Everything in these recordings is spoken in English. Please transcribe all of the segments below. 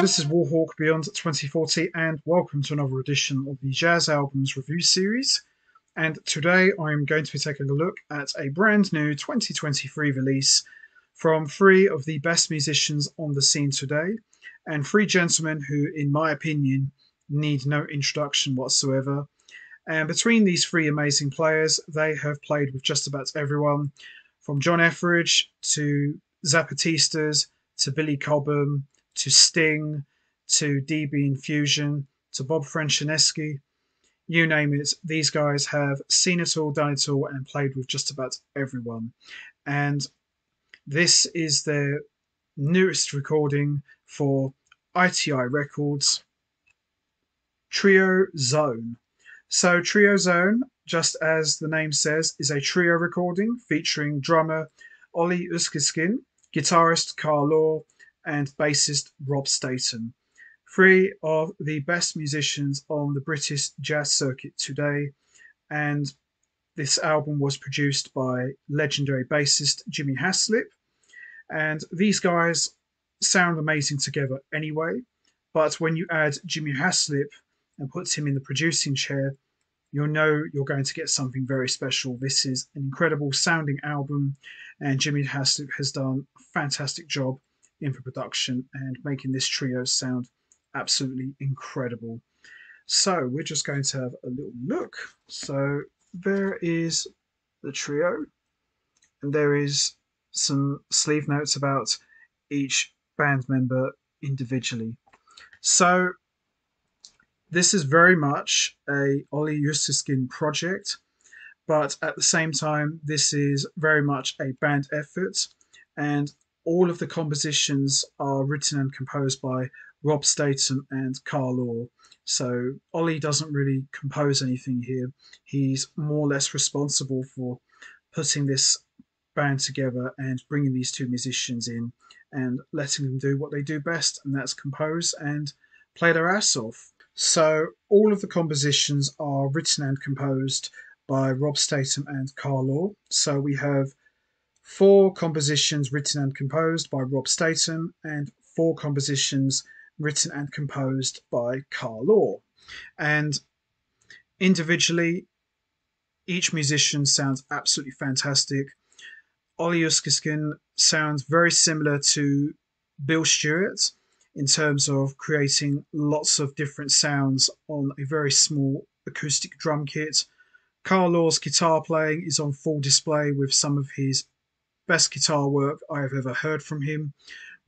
this is Warhawk Beyond 2040, and welcome to another edition of the Jazz Albums Review Series. And today I'm going to be taking a look at a brand new 2023 release from three of the best musicians on the scene today, and three gentlemen who, in my opinion, need no introduction whatsoever. And between these three amazing players, they have played with just about everyone from John Etheridge to Zapatistas to Billy Cobham to Sting to DB Infusion to Bob Franceschini. You name it, these guys have seen it all, done it all, and played with just about everyone. And this is their newest recording for ITI Records Trio Zone. So, Trio Zone, just as the name says, is a trio recording featuring drummer Ollie Usiskin, guitarist Carl Orr, and bassist Rob Statham. Three of the best musicians on the British jazz circuit today, and this album was produced by legendary bassist Jimmy Haslip. And these guys sound amazing together anyway, but when you add Jimmy Haslip and puts him in the producing chair, you'll know you're going to get something very special. This is an incredible sounding album, and Jimmy Haslip has done a fantastic job in the production and making this trio sound absolutely incredible. So we're just going to have a little look. So there is the trio, and there is some sleeve notes about each band member individually. So this is very much a Ollie Usiskin project, but at the same time, this is very much a band effort, and all of the compositions are written and composed by Rob Statham and Carl Orr. So Ollie doesn't really compose anything here. He's more or less responsible for putting this band together and bringing these two musicians in and letting them do what they do best, and that's compose and play their ass off. So all of the compositions are written and composed by Rob Statham and Carl Orr. So we have four compositions written and composed by Rob Statham and four compositions written and composed by Carl Orr. And individually, each musician sounds absolutely fantastic. Ollie Usiskin sounds very similar to Bill Stewart in terms of creating lots of different sounds on a very small acoustic drum kit. Carl Orr's guitar playing is on full display with some of his best guitar work I have ever heard from him.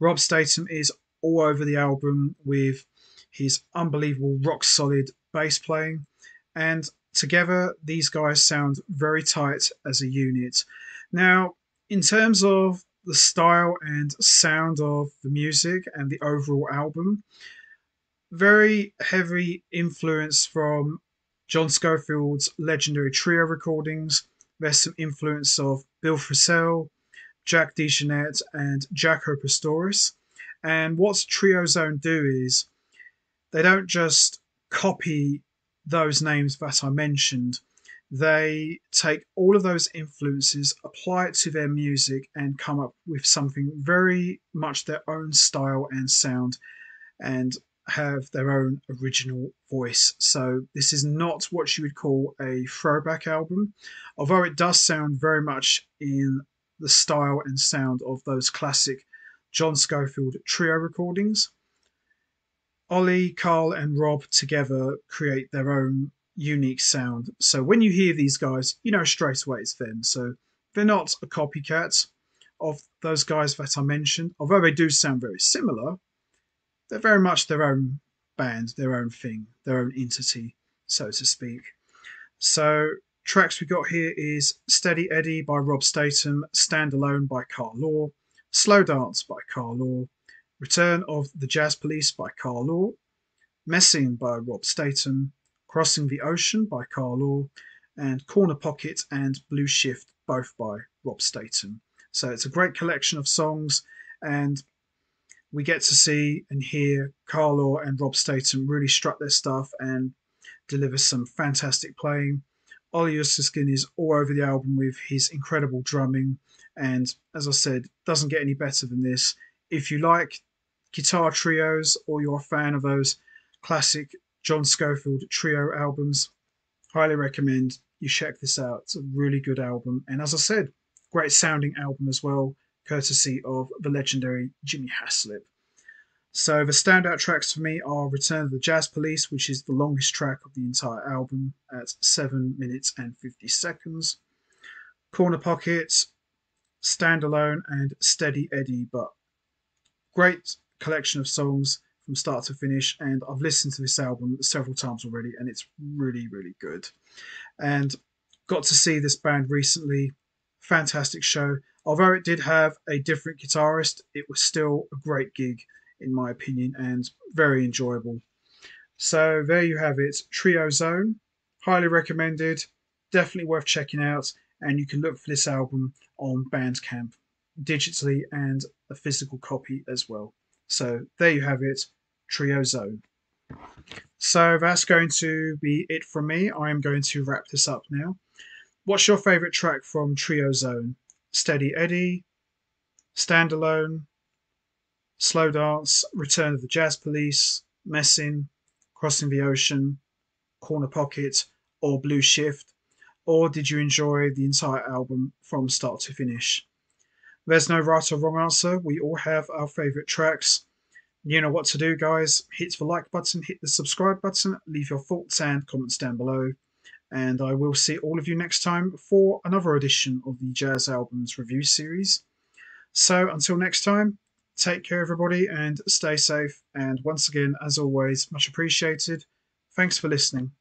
Rob Statham is all over the album with his unbelievable rock solid bass playing. And together, these guys sound very tight as a unit. Now, in terms of the style and sound of the music and the overall album, very heavy influence from John Scofield's legendary trio recordings. There's some influence of Bill Frisell, Jack DeJohnette, and Jaco Pastorius. And what Trio Zone do is they don't just copy those names that I mentioned. They take all of those influences, apply it to their music, and come up with something very much their own style and sound, and have their own original voice. So, this is not what you would call a throwback album, although it does sound very much in the style and sound of those classic John Scofield trio recordings. Ollie, Carl, and Rob together create their own unique sound. So when you hear these guys, you know straight away it's them. So they're not a copycat of those guys that I mentioned, although they do sound very similar. They're very much their own band, their own thing, their own entity, so to speak. So tracks we got here is Steady Eddie by Rob Statham, Stand Alone by Carl Orr, Slow Dance by Carl Orr, Return of the Jazz Police by Carl Orr, Messing by Rob Statham, Crossing the Ocean by Carl Orr, and Corner Pocket and Blue Shift, both by Rob Statham. So it's a great collection of songs, and we get to see and hear Carl Orr and Rob Statham really strut their stuff and deliver some fantastic playing. Ollie Usiskin is all over the album with his incredible drumming, and as I said, doesn't get any better than this. If you like guitar trios or you're a fan of those classic John Scofield trio albums, highly recommend you check this out. It's a really good album. And as I said, great sounding album as well, courtesy of the legendary Jimmy Haslip. So the standout tracks for me are Return of the Jazz Police, which is the longest track of the entire album at 7 minutes and 50 seconds. Corner Pocket, Standalone, and Steady Eddie, but great collection of songs from start to finish. And I've listened to this album several times already, and it's really, really good. And got to see this band recently. Fantastic show. Although it did have a different guitarist, it was still a great gig, in my opinion, and very enjoyable. So there you have it Trio Zone. Highly recommended. Definitely worth checking out. And you can look for this album on Bandcamp digitally and a physical copy as well. So there you have it Trio Zone. So that's going to be it from me. I am going to wrap this up now. What's your favourite track from Trio Zone? Steady Eddie, Standalone, Slow Dance, Return of the Jazz Police, Messing, Crossing the Ocean, Corner Pocket, or Blue Shift? Or did you enjoy the entire album from start to finish? There's no right or wrong answer. We all have our favourite tracks. You know what to do, guys. Hit the like button, hit the subscribe button, leave your thoughts and comments down below. And I will see all of you next time for another edition of the Jazz Albums review series. So until next time, take care, everybody, and stay safe. And once again, as always, much appreciated. Thanks for listening.